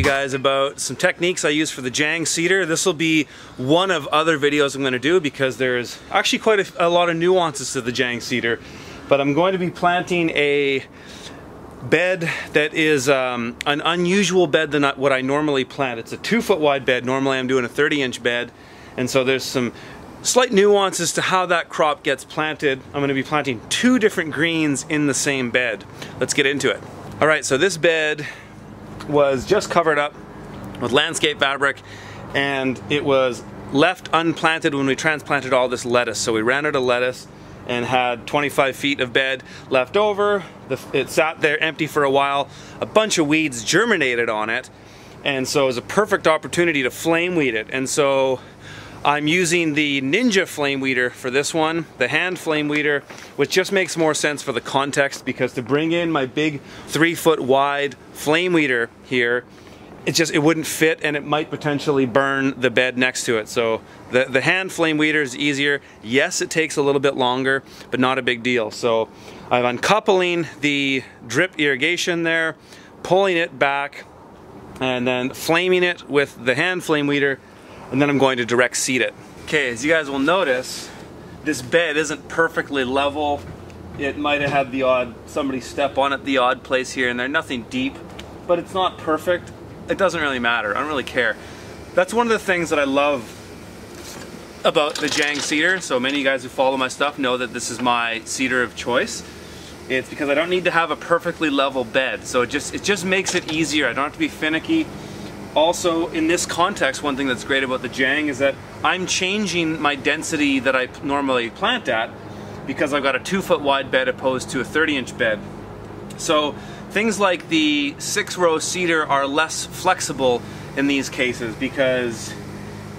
you guys about some techniques I use for the Jang seeder. This will be one of other videos I'm going to do because there's actually quite a, a lot of nuances to the Jang seeder. But I'm going to be planting a bed that is um, an unusual bed than what I normally plant. It's a two foot wide bed. Normally I'm doing a 30 inch bed. And so there's some slight nuances to how that crop gets planted. I'm going to be planting two different greens in the same bed. Let's get into it. All right, so this bed was just covered up with landscape fabric and it was left unplanted when we transplanted all this lettuce. So we ran out of lettuce and had 25 feet of bed left over. it sat there empty for a while. A bunch of weeds germinated on it. And so it was a perfect opportunity to flame weed it. And so I'm using the Ninja Flame Weeder for this one, the hand flame weeder, which just makes more sense for the context because to bring in my big three foot wide flame weeder here, it just it wouldn't fit and it might potentially burn the bed next to it. So the, the hand flame weeder is easier. Yes, it takes a little bit longer, but not a big deal. So I'm uncoupling the drip irrigation there, pulling it back, and then flaming it with the hand flame weeder and then I'm going to direct seat it. Okay, as you guys will notice, this bed isn't perfectly level. It might have had the odd, somebody step on it the odd place here and there, nothing deep, but it's not perfect. It doesn't really matter, I don't really care. That's one of the things that I love about the Jang seeder. So many of you guys who follow my stuff know that this is my seeder of choice. It's because I don't need to have a perfectly level bed. So it just, it just makes it easier. I don't have to be finicky also in this context one thing that's great about the Jang is that I'm changing my density that I normally plant at because I've got a two foot wide bed opposed to a 30 inch bed. So things like the six row seeder are less flexible in these cases because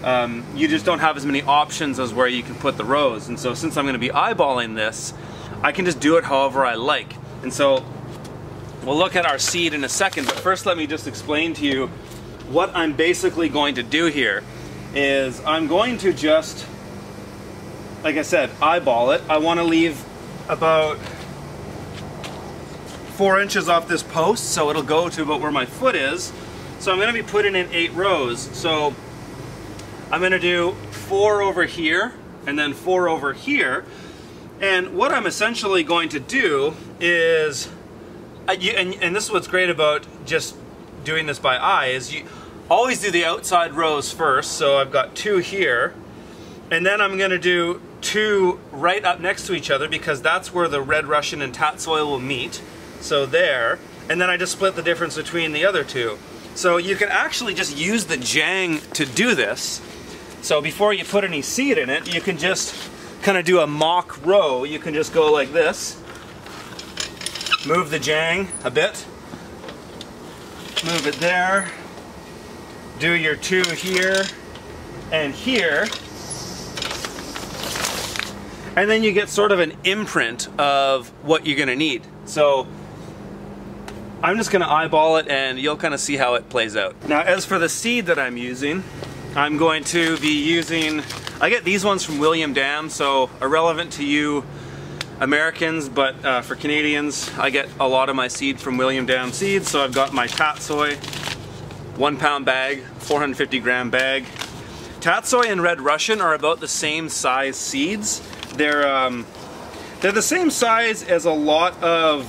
um, you just don't have as many options as where you can put the rows. And so since I'm going to be eyeballing this I can just do it however I like. And so we'll look at our seed in a second but first let me just explain to you what I'm basically going to do here is I'm going to just, like I said, eyeball it. I want to leave about four inches off this post so it'll go to about where my foot is. So I'm going to be putting in eight rows. So I'm going to do four over here and then four over here. And what I'm essentially going to do is, and, and this is what's great about just doing this by eye, is you, always do the outside rows first, so I've got two here. And then I'm gonna do two right up next to each other because that's where the red Russian and Tatsoi will meet. So there. And then I just split the difference between the other two. So you can actually just use the Jang to do this. So before you put any seed in it, you can just kind of do a mock row. You can just go like this. Move the Jang a bit. Move it there do your two here and here. And then you get sort of an imprint of what you're gonna need. So I'm just gonna eyeball it and you'll kind of see how it plays out. Now as for the seed that I'm using, I'm going to be using, I get these ones from William Dam, so irrelevant to you Americans, but uh, for Canadians, I get a lot of my seed from William Dam Seeds, so I've got my Tatsoi, one pound bag, 450 gram bag. Tatsoi and Red Russian are about the same size seeds. They're, um, they're the same size as a lot of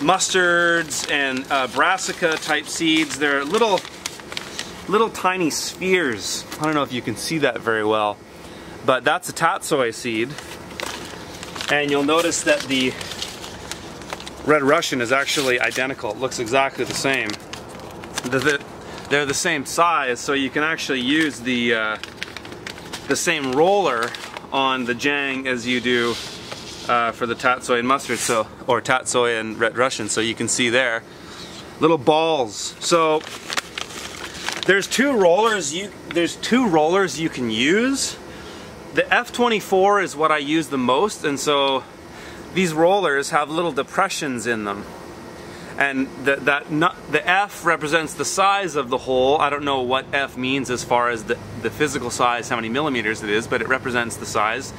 mustards and uh, brassica type seeds. They're little, little tiny spheres. I don't know if you can see that very well, but that's a Tatsoi seed. And you'll notice that the Red Russian is actually identical. It looks exactly the same. The, the, they're the same size, so you can actually use the uh, the same roller on the Jang as you do uh, for the Tatsoi and mustard, so or Tatsoi and Red Russian. So you can see there, little balls. So there's two rollers. You there's two rollers you can use. The F24 is what I use the most, and so these rollers have little depressions in them and the, that the F represents the size of the hole. I don't know what F means as far as the, the physical size, how many millimeters it is, but it represents the size.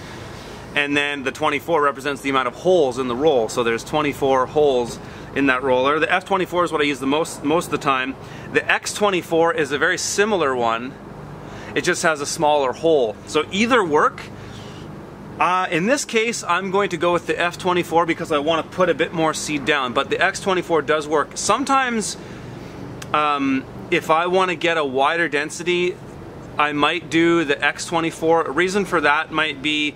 And then the 24 represents the amount of holes in the roll. So there's 24 holes in that roller. The F24 is what I use the most most of the time. The X24 is a very similar one. It just has a smaller hole. So either work. Uh, in this case, I'm going to go with the F24 because I want to put a bit more seed down, but the X24 does work. Sometimes, um, if I want to get a wider density, I might do the X24. A reason for that might be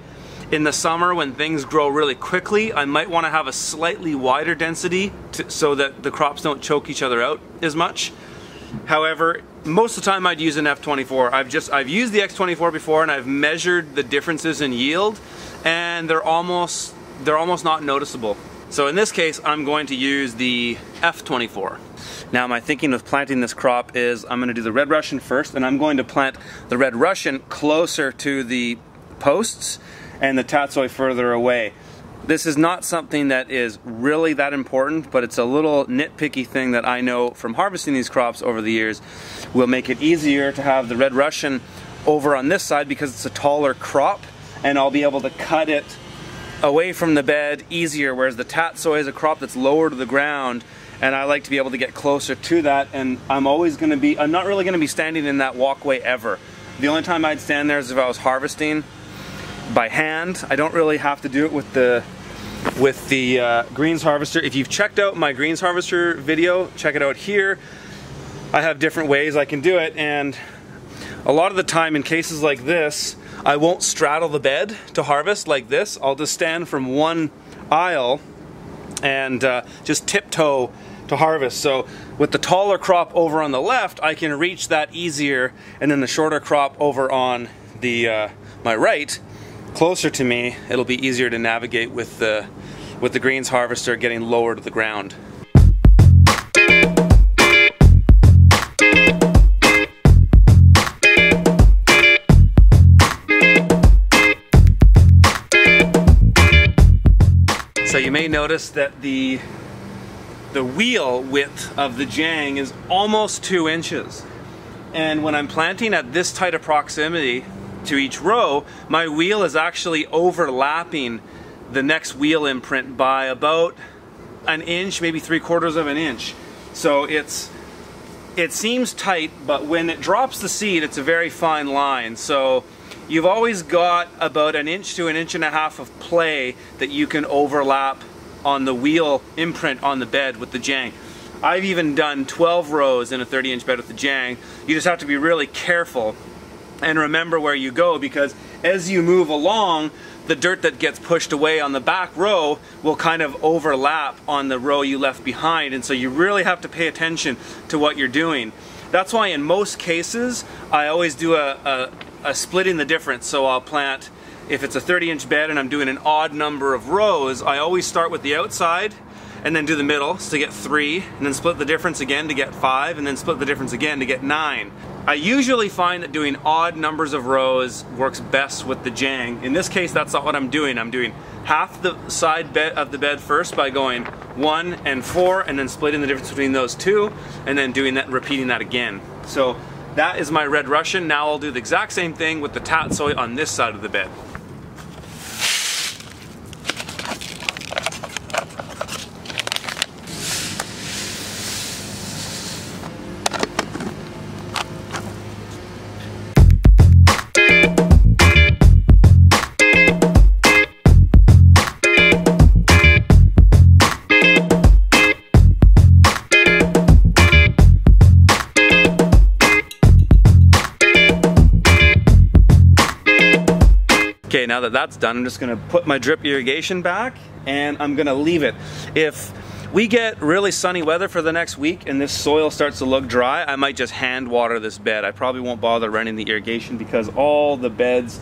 in the summer when things grow really quickly, I might want to have a slightly wider density to, so that the crops don't choke each other out as much. However, most of the time I'd use an F24. I've just I've used the X24 before and I've measured the differences in yield and they're almost they're almost not noticeable. So in this case, I'm going to use the F24. Now my thinking with planting this crop is I'm going to do the Red Russian first and I'm going to plant the Red Russian closer to the posts and the tatsoi further away. This is not something that is really that important, but it's a little nitpicky thing that I know from harvesting these crops over the years will make it easier to have the Red Russian over on this side because it's a taller crop and I'll be able to cut it away from the bed easier, whereas the tatsoi is a crop that's lower to the ground and I like to be able to get closer to that and I'm always going to be, I'm not really going to be standing in that walkway ever. The only time I'd stand there is if I was harvesting by hand. I don't really have to do it with the with the uh, greens harvester. If you've checked out my greens harvester video, check it out here. I have different ways I can do it and a lot of the time in cases like this, I won't straddle the bed to harvest like this. I'll just stand from one aisle and uh, just tiptoe to harvest. So with the taller crop over on the left, I can reach that easier and then the shorter crop over on the uh, my right, closer to me, it'll be easier to navigate with the, with the greens harvester getting lower to the ground. So you may notice that the the wheel width of the Jang is almost two inches. And when I'm planting at this tight a proximity, to each row, my wheel is actually overlapping the next wheel imprint by about an inch, maybe three quarters of an inch. So it's it seems tight, but when it drops the seed, it's a very fine line. So you've always got about an inch to an inch and a half of play that you can overlap on the wheel imprint on the bed with the Jang. I've even done 12 rows in a 30 inch bed with the Jang. You just have to be really careful and remember where you go because as you move along, the dirt that gets pushed away on the back row will kind of overlap on the row you left behind and so you really have to pay attention to what you're doing. That's why in most cases I always do a, a, a split in the difference so I'll plant if it's a 30 inch bed and I'm doing an odd number of rows I always start with the outside and then do the middle to get three and then split the difference again to get five and then split the difference again to get nine. I usually find that doing odd numbers of rows works best with the Jang. In this case, that's not what I'm doing. I'm doing half the side bed of the bed first by going one and four and then splitting the difference between those two and then doing that, repeating that again. So that is my Red Russian. Now I'll do the exact same thing with the Tatsoi on this side of the bed. Now that that's done, I'm just gonna put my drip irrigation back and I'm gonna leave it. If we get really sunny weather for the next week and this soil starts to look dry, I might just hand water this bed. I probably won't bother running the irrigation because all the beds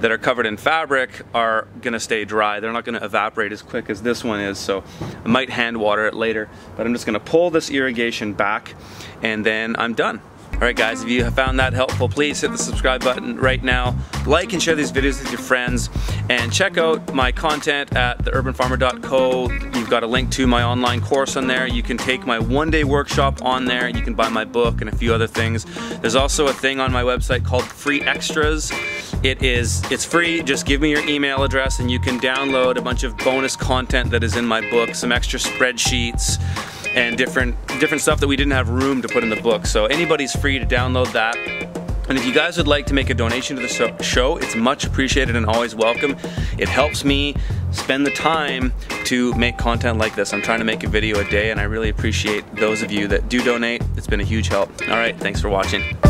that are covered in fabric are gonna stay dry. They're not gonna evaporate as quick as this one is, so I might hand water it later. But I'm just gonna pull this irrigation back and then I'm done. Alright guys, if you have found that helpful, please hit the subscribe button right now. Like and share these videos with your friends. And check out my content at theurbanfarmer.co. You've got a link to my online course on there. You can take my one-day workshop on there. You can buy my book and a few other things. There's also a thing on my website called Free Extras. It is, it's free, just give me your email address and you can download a bunch of bonus content that is in my book, some extra spreadsheets, and different different stuff that we didn't have room to put in the book. So anybody's free to download that. And if you guys would like to make a donation to the show, it's much appreciated and always welcome. It helps me spend the time to make content like this. I'm trying to make a video a day and I really appreciate those of you that do donate. It's been a huge help. All right, thanks for watching.